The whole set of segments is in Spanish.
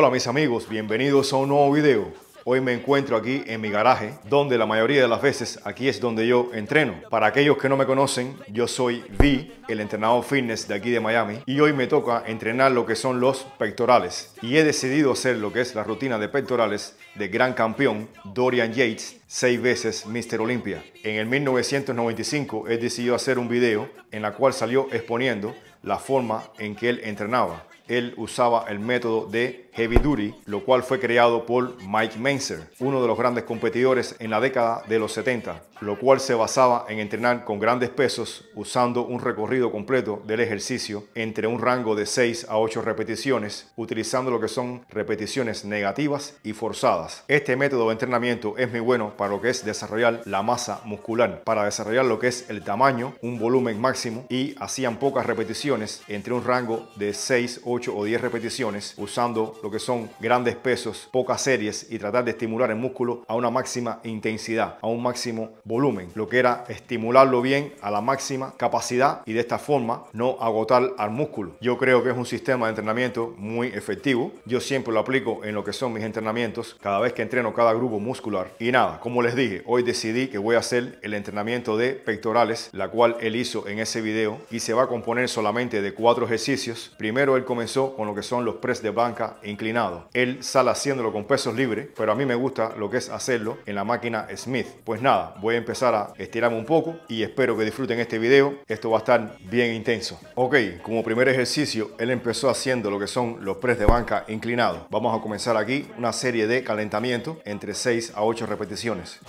Hola mis amigos, bienvenidos a un nuevo video. Hoy me encuentro aquí en mi garaje, donde la mayoría de las veces aquí es donde yo entreno. Para aquellos que no me conocen, yo soy V, el entrenador fitness de aquí de Miami, y hoy me toca entrenar lo que son los pectorales. Y he decidido hacer lo que es la rutina de pectorales de gran campeón Dorian Yates, seis veces Mr. Olympia. En el 1995 he decidido hacer un video en la cual salió exponiendo la forma en que él entrenaba. Él usaba el método de Heavy Duty, lo cual fue creado por Mike Mainzer, uno de los grandes competidores en la década de los 70, lo cual se basaba en entrenar con grandes pesos usando un recorrido completo del ejercicio entre un rango de 6 a 8 repeticiones, utilizando lo que son repeticiones negativas y forzadas. Este método de entrenamiento es muy bueno para lo que es desarrollar la masa muscular, para desarrollar lo que es el tamaño, un volumen máximo y hacían pocas repeticiones entre un rango de 6, 8 o 10 repeticiones usando que son grandes pesos, pocas series y tratar de estimular el músculo a una máxima intensidad, a un máximo volumen, lo que era estimularlo bien a la máxima capacidad y de esta forma no agotar al músculo. Yo creo que es un sistema de entrenamiento muy efectivo. Yo siempre lo aplico en lo que son mis entrenamientos cada vez que entreno cada grupo muscular. Y nada, como les dije, hoy decidí que voy a hacer el entrenamiento de pectorales, la cual él hizo en ese video y se va a componer solamente de cuatro ejercicios. Primero él comenzó con lo que son los press de banca inclinado. Él sale haciéndolo con pesos libres, pero a mí me gusta lo que es hacerlo en la máquina Smith. Pues nada, voy a empezar a estirarme un poco y espero que disfruten este video. Esto va a estar bien intenso. Ok, como primer ejercicio, él empezó haciendo lo que son los press de banca inclinados. Vamos a comenzar aquí una serie de calentamiento entre 6 a 8 repeticiones.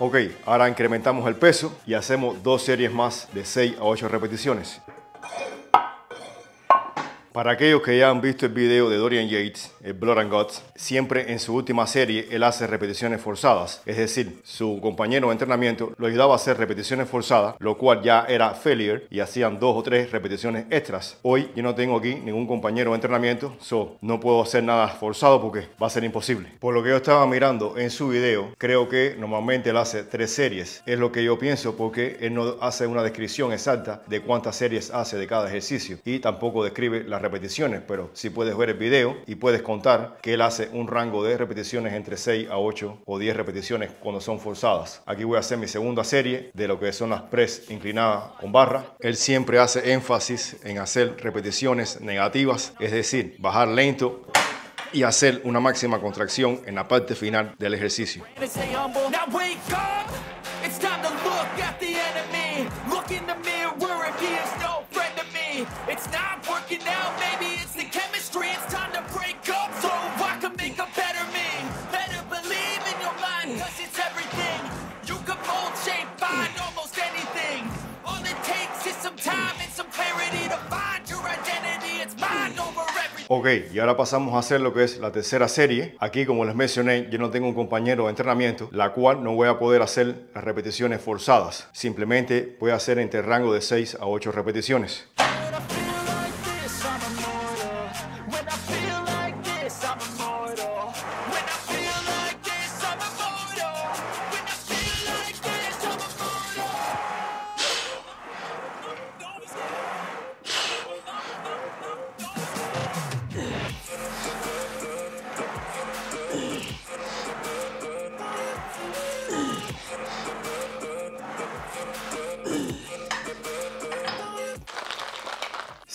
Ok, ahora incrementamos el peso y hacemos dos series más de 6 a 8 repeticiones. Para aquellos que ya han visto el video de Dorian Yates, el Blood and Guts, siempre en su última serie él hace repeticiones forzadas. Es decir, su compañero de entrenamiento lo ayudaba a hacer repeticiones forzadas, lo cual ya era failure y hacían dos o tres repeticiones extras. Hoy yo no tengo aquí ningún compañero de entrenamiento, so no puedo hacer nada forzado porque va a ser imposible. Por lo que yo estaba mirando en su video, creo que normalmente él hace tres series. Es lo que yo pienso porque él no hace una descripción exacta de cuántas series hace de cada ejercicio y tampoco describe la repeticiones, pero si puedes ver el video y puedes contar que él hace un rango de repeticiones entre 6 a 8 o 10 repeticiones cuando son forzadas. Aquí voy a hacer mi segunda serie de lo que son las press inclinadas con barra. Él siempre hace énfasis en hacer repeticiones negativas, es decir, bajar lento y hacer una máxima contracción en la parte final del ejercicio. Ok, y ahora pasamos a hacer lo que es la tercera serie. Aquí, como les mencioné, yo no tengo un compañero de entrenamiento, la cual no voy a poder hacer las repeticiones forzadas. Simplemente voy a hacer entre rango de 6 a 8 repeticiones.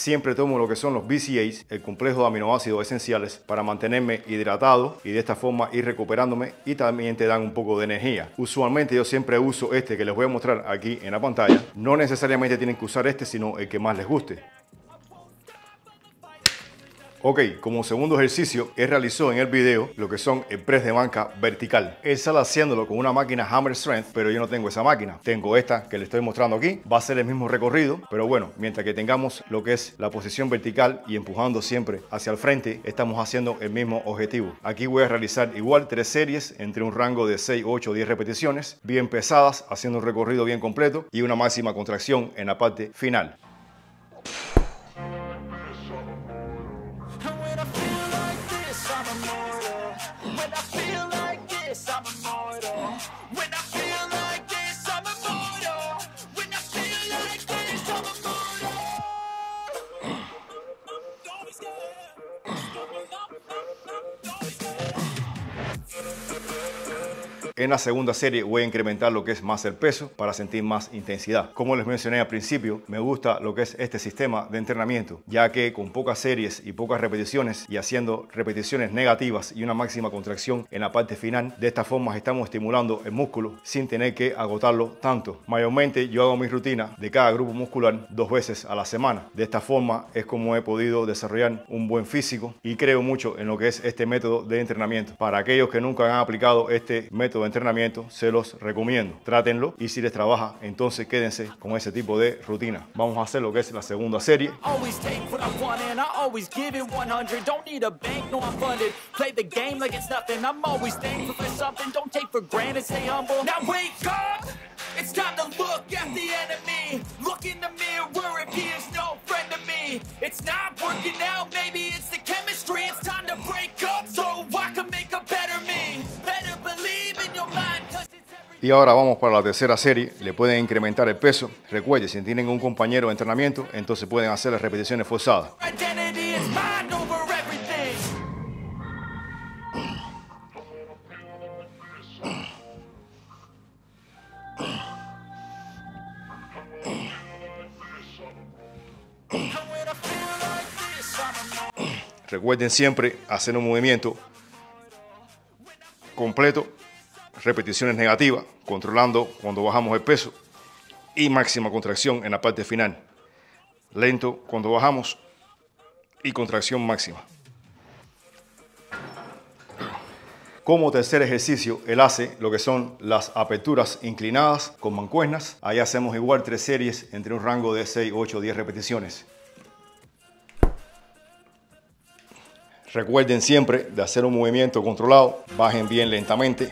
Siempre tomo lo que son los BCAs, el complejo de aminoácidos esenciales, para mantenerme hidratado y de esta forma ir recuperándome y también te dan un poco de energía. Usualmente yo siempre uso este que les voy a mostrar aquí en la pantalla. No necesariamente tienen que usar este, sino el que más les guste. Ok, como segundo ejercicio, él realizó en el video lo que son el press de banca vertical. Él sale haciéndolo con una máquina Hammer Strength, pero yo no tengo esa máquina. Tengo esta que le estoy mostrando aquí. Va a ser el mismo recorrido, pero bueno, mientras que tengamos lo que es la posición vertical y empujando siempre hacia el frente, estamos haciendo el mismo objetivo. Aquí voy a realizar igual tres series entre un rango de 6, 8, 10 repeticiones, bien pesadas, haciendo un recorrido bien completo y una máxima contracción en la parte final. En la segunda serie voy a incrementar lo que es más el peso para sentir más intensidad. Como les mencioné al principio, me gusta lo que es este sistema de entrenamiento, ya que con pocas series y pocas repeticiones y haciendo repeticiones negativas y una máxima contracción en la parte final, de esta forma estamos estimulando el músculo sin tener que agotarlo tanto. Mayormente yo hago mi rutina de cada grupo muscular dos veces a la semana. De esta forma es como he podido desarrollar un buen físico y creo mucho en lo que es este método de entrenamiento. Para aquellos que nunca han aplicado este método entrenamiento, se los recomiendo. Trátenlo y si les trabaja, entonces quédense con ese tipo de rutina. Vamos a hacer lo que es la segunda serie. It's time to look at the enemy. Look in the mirror he is no friend me. It's not working out, maybe Y ahora vamos para la tercera serie. Le pueden incrementar el peso. Recuerden, si tienen un compañero de entrenamiento, entonces pueden hacer las repeticiones forzadas. Recuerden siempre hacer un movimiento completo, repeticiones negativas, controlando cuando bajamos el peso y máxima contracción en la parte final. Lento cuando bajamos y contracción máxima. Como tercer ejercicio, él hace lo que son las aperturas inclinadas con mancuernas. Ahí hacemos igual tres series entre un rango de 6, 8, 10 repeticiones. Recuerden siempre de hacer un movimiento controlado, bajen bien lentamente,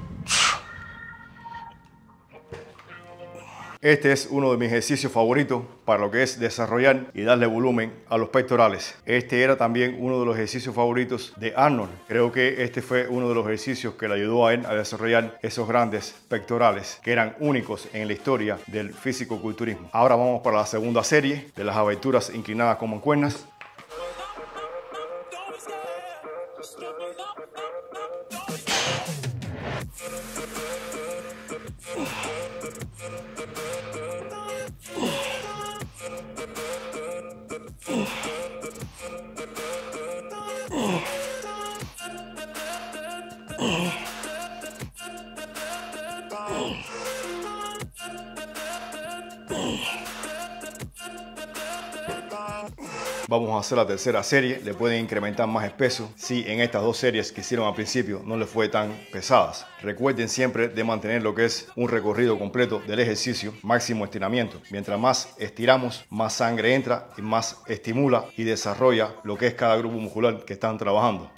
Este es uno de mis ejercicios favoritos para lo que es desarrollar y darle volumen a los pectorales. Este era también uno de los ejercicios favoritos de Arnold. Creo que este fue uno de los ejercicios que le ayudó a él a desarrollar esos grandes pectorales que eran únicos en la historia del físico-culturismo. Ahora vamos para la segunda serie de las aberturas inclinadas con mancuernas. Vamos a hacer la tercera serie, le pueden incrementar más el peso si en estas dos series que hicieron al principio no les fue tan pesadas. Recuerden siempre de mantener lo que es un recorrido completo del ejercicio, máximo estiramiento. Mientras más estiramos, más sangre entra y más estimula y desarrolla lo que es cada grupo muscular que están trabajando.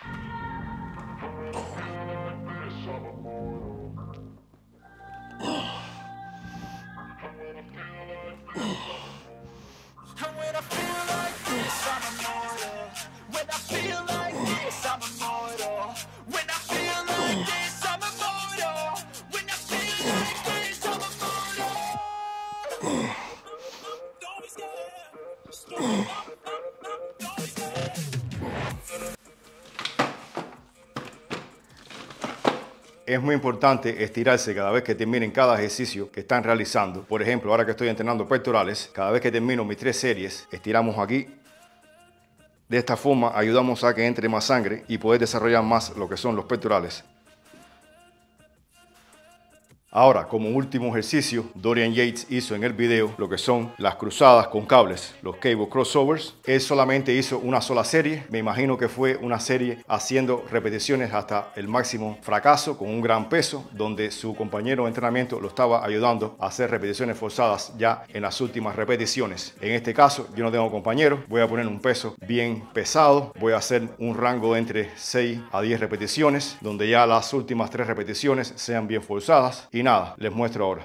Es muy importante estirarse cada vez que terminen cada ejercicio que están realizando. Por ejemplo, ahora que estoy entrenando pectorales, cada vez que termino mis tres series, estiramos aquí. De esta forma ayudamos a que entre más sangre y poder desarrollar más lo que son los pectorales. Ahora, como último ejercicio, Dorian Yates hizo en el video lo que son las cruzadas con cables, los cable crossovers. Él solamente hizo una sola serie, me imagino que fue una serie haciendo repeticiones hasta el máximo fracaso con un gran peso, donde su compañero de entrenamiento lo estaba ayudando a hacer repeticiones forzadas ya en las últimas repeticiones. En este caso, yo no tengo compañero, voy a poner un peso bien pesado, voy a hacer un rango entre 6 a 10 repeticiones, donde ya las últimas tres repeticiones sean bien forzadas y nada, les muestro ahora.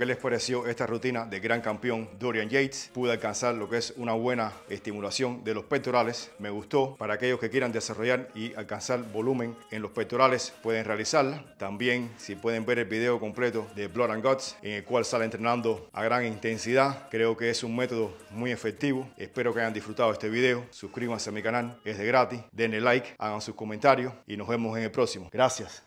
¿Qué les pareció esta rutina de gran campeón Dorian Yates? Pude alcanzar lo que es una buena estimulación de los pectorales. Me gustó. Para aquellos que quieran desarrollar y alcanzar volumen en los pectorales, pueden realizarla. También, si pueden ver el video completo de Blood and Guts, en el cual sale entrenando a gran intensidad, creo que es un método muy efectivo. Espero que hayan disfrutado este video. Suscríbanse a mi canal, es de gratis. Denle like, hagan sus comentarios y nos vemos en el próximo. Gracias.